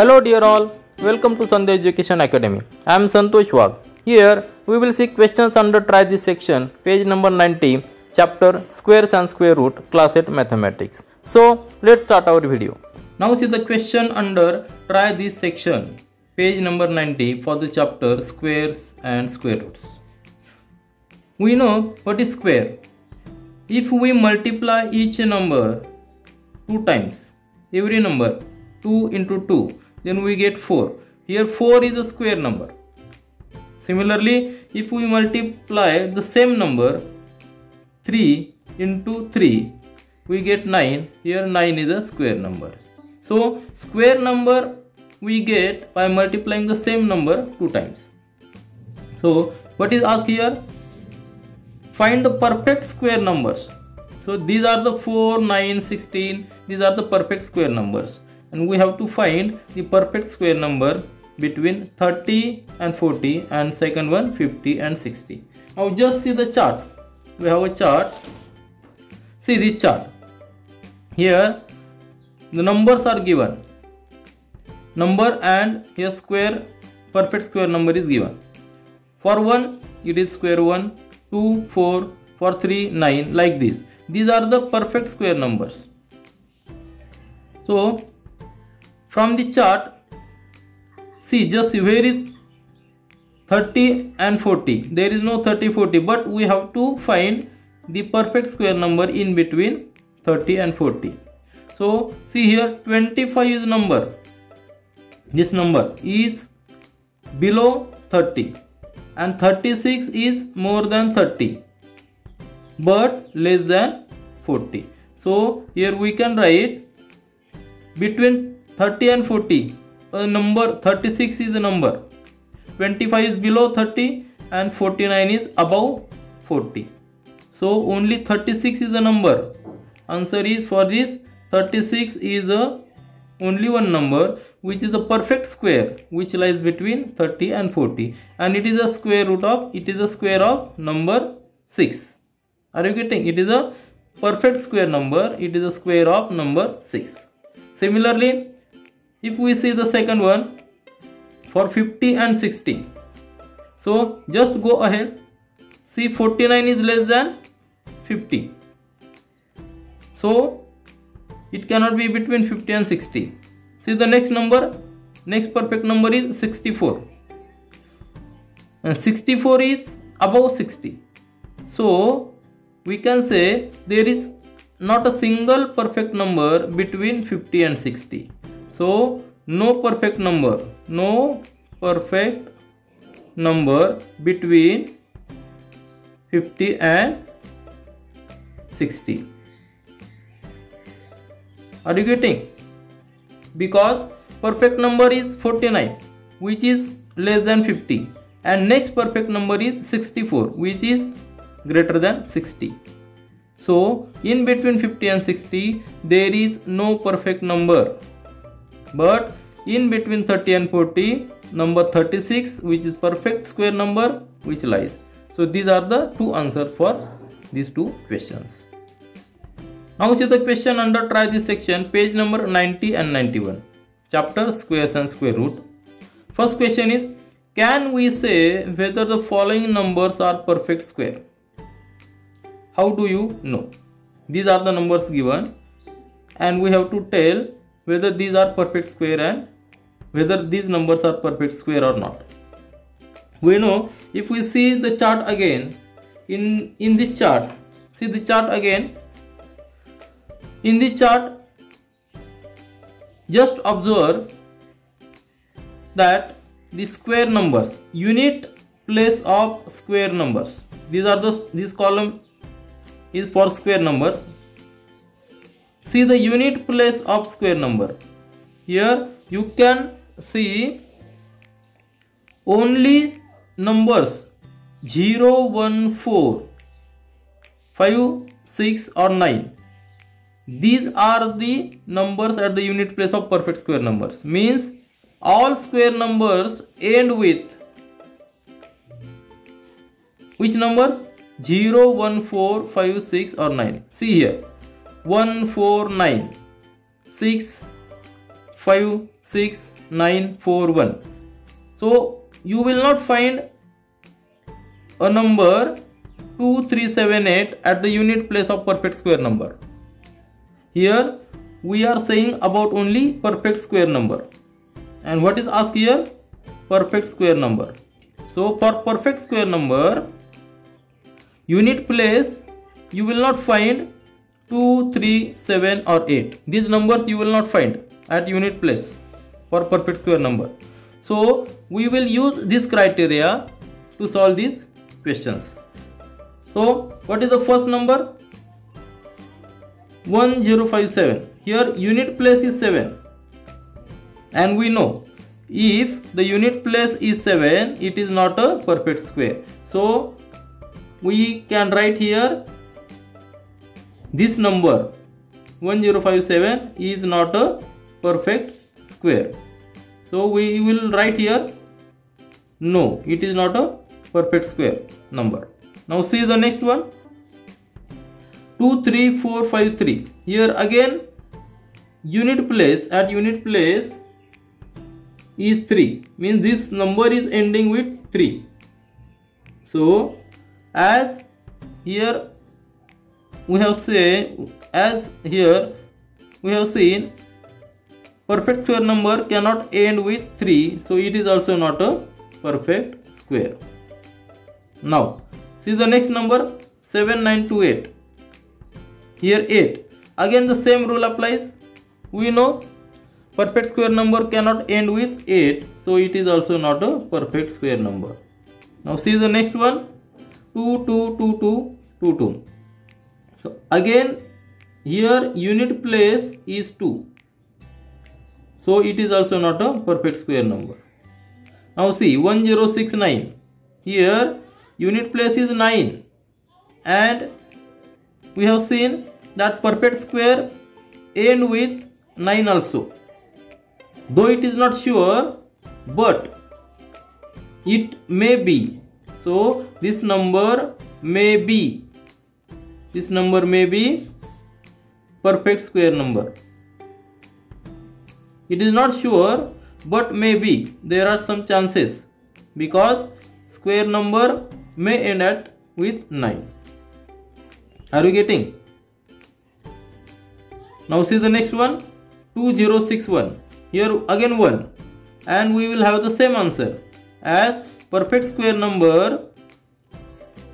Hello dear all, welcome to Sandhya Education Academy. I am Santosh Wag. Here we will see questions under try this section, page number 90, chapter squares and square root, class 8 mathematics. So let's start our video. Now see the question under try this section, page number 90 for the chapter squares and square roots. We know what is square. If we multiply each number two times, every number 2 into 2, then we get 4. Here 4 is a square number. Similarly, if we multiply the same number 3 into 3, we get 9. Here 9 is a square number. So, square number we get by multiplying the same number two times. So, what is asked here? Find the perfect square numbers. So, these are the 4, 9, 16. These are the perfect square numbers. And we have to find the perfect square number between 30 and 40 and second one 50 and 60. Now just see the chart. We have a chart. See this chart. Here the numbers are given. Number and here square perfect square number is given. For 1 it is square 1, 2, 4, for 3, 9 like this. These are the perfect square numbers. So from the chart see just where is 30 and 40 there is no 30 40 but we have to find the perfect square number in between 30 and 40 so see here 25 is number. This number is below 30 and 36 is more than 30 but less than 40 so here we can write between 30 and 40 a number 36 is a number. 25 is below 30 and 49 is above 40 so only 36 is a number. Answer is for this 36 is a only one number which is a perfect square which lies between 30 and 40 and it is a square root of it is a square of number 6 are you getting? It is a perfect square number it is a square of number 6 similarly if we see the second one for 50 and 60 so just go ahead. See 49 is less than 50 so it cannot be between 50 and 60 see the next number? Next perfect number is 64 and 64 is above 60 so we can say there is not a single perfect number between 50 and 60 so no perfect number. No perfect number between 50 and 60 are you getting? Because perfect number is 49 which is less than 50 and next perfect number is 64 which is greater than 60 so in between 50 and 60 there is no perfect number but in between 30 and 40 number 36 which is perfect square number which lies. So these are the two answers for these two questions. Now see the question under try this section page number 90 and 91 chapter squares and square root. First question is can we say whether the following numbers are perfect square? How do you know? These are the numbers given and we have to tell whether these are perfect square and whether these numbers are perfect square or not. We know if we see the chart again in in this chart see the chart again. In this chart just observe that the square numbers unit place of square numbers these are the this column is for square numbers see the unit place of square number. Here you can see only numbers 0 1 4 5 6 or 9 these are the numbers at the unit place of perfect square numbers. Means all square numbers end with which numbers? 0 1 4 5 6 or 9 see here 1 4 9 6 5 6 941 so you will not find a number 2378 at the unit place of perfect square number. Here we are saying about only perfect square number. And what is asked here? Perfect square number. So for perfect square number unit place you will not find 2 3 7 or 8 these numbers you will not find at unit place for perfect square number. So we will use this criteria to solve these questions. So what is the first number? 1057 here unit place is 7 and we know if the unit place is 7 it is not a perfect square. So we can write here this number 1057 is not a perfect square. So we will write here no it is not a perfect square number. Now see the next one. 2 3 4 5 3 here again unit place at unit place is 3 means this number is ending with 3 so as here we have say as here we have seen perfect square number cannot end with 3 so it is also not a perfect square. Now see the next number 7928 here 8 again the same rule applies. We know perfect square number cannot end with 8 so it is also not a perfect square number. Now see the next one 2 2 2 2 2 2 so again here unit place is 2 so it is also not a perfect square number. Now see 1069 here unit place is 9 and we have seen that perfect square end with 9 also. Though it is not sure but it may be. So this number may be this number may be perfect square number. It is not sure but maybe there are some chances because square number may end at with 9 are you getting? Now see the next one 2061 here again 1 and we will have the same answer as perfect square number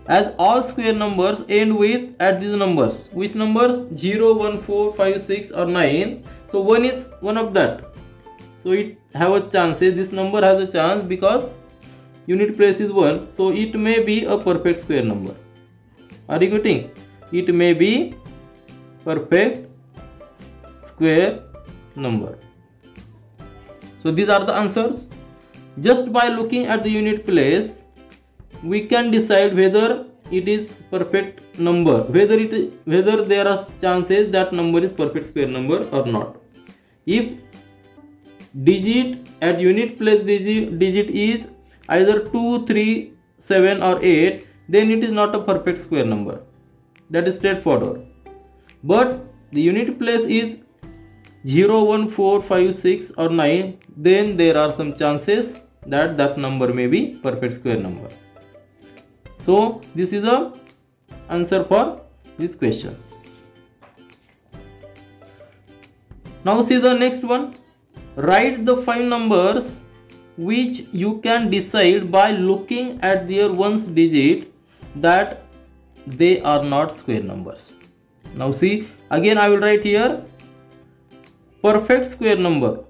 as all square numbers end with at these numbers. Which numbers? 0 1 4 5 6 or 9 so 1 is one of that. So it have a chance. This number has a chance because unit place is 1 so it may be a perfect square number. Are you getting? It may be perfect square number. So these are the answers. Just by looking at the unit place, we can decide whether it is perfect number, whether it whether there are chances that number is perfect square number or not. If digit at unit place digit, digit is either 2, 3, 7 or 8, then it is not a perfect square number. That is straightforward. But the unit place is 0, 1, 4, 5, 6 or 9, then there are some chances that that number may be perfect square number so this is the answer for this question. Now see the next one. Write the five numbers which you can decide by looking at their ones digit that they are not square numbers. Now see again i will write here. Perfect square number.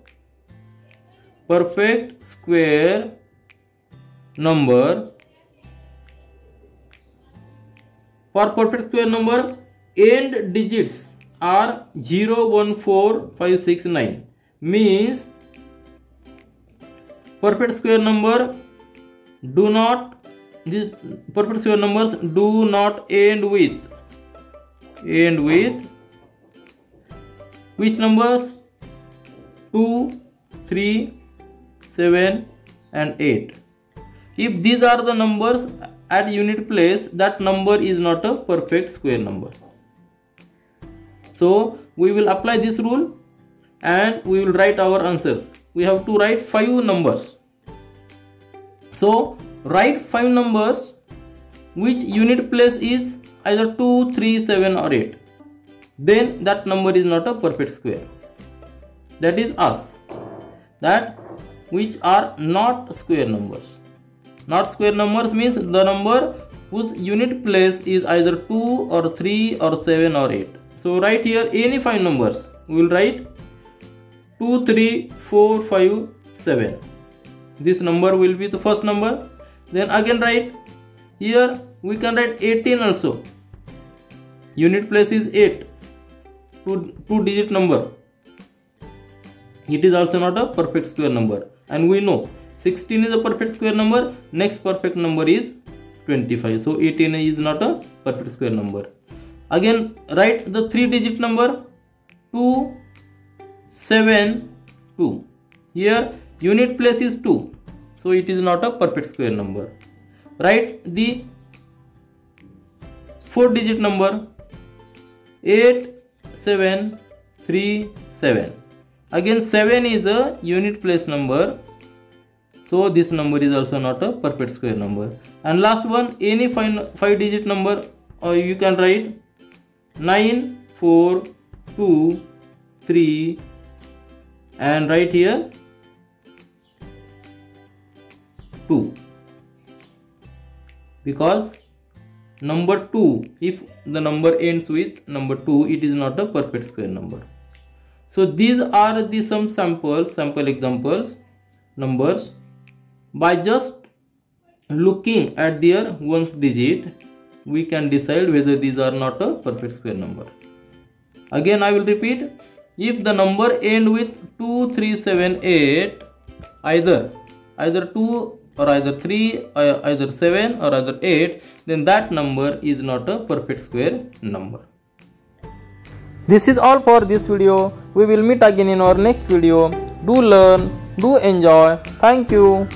Perfect square number for perfect square number end digits are 0 1 4 5 6 9 means perfect square number do not these perfect square numbers do not end with end with which numbers? 2 3 7 and 8 if these are the numbers at unit place that number is not a perfect square number. So we will apply this rule and we will write our answers. We have to write five numbers. So write five numbers which unit place is either 2 3 7 or 8 then that number is not a perfect square. That is us. That which are not square numbers not square numbers means the number whose unit place is either 2 or 3 or 7 or 8 so write here any five numbers. We will write 2 3 4 5 7 this number will be the first number. Then again write. Here we can write 18 also. Unit place is 8 two, two digit number. It is also not a perfect square number. And we know 16 is a perfect square number. Next perfect number is 25 so 18 is not a perfect square number. Again write the three digit number. 2 7 2 here unit place is 2 so it is not a perfect square number. Write the four digit number. 8 7 3 7 again 7 is a unit place number so this number is also not a perfect square number. And last one any five, five digit number or you can write 9 4 2 3 and right here 2 because number 2 if the number ends with number 2 it is not a perfect square number. So these are the some samples sample examples numbers by just looking at their ones digit we can decide whether these are not a perfect square number. Again i will repeat. If the number end with 2 3 7 8 either either 2 or either 3 uh, either 7 or either 8 then that number is not a perfect square number. This is all for this video. We will meet again in our next video. Do learn do enjoy. Thank you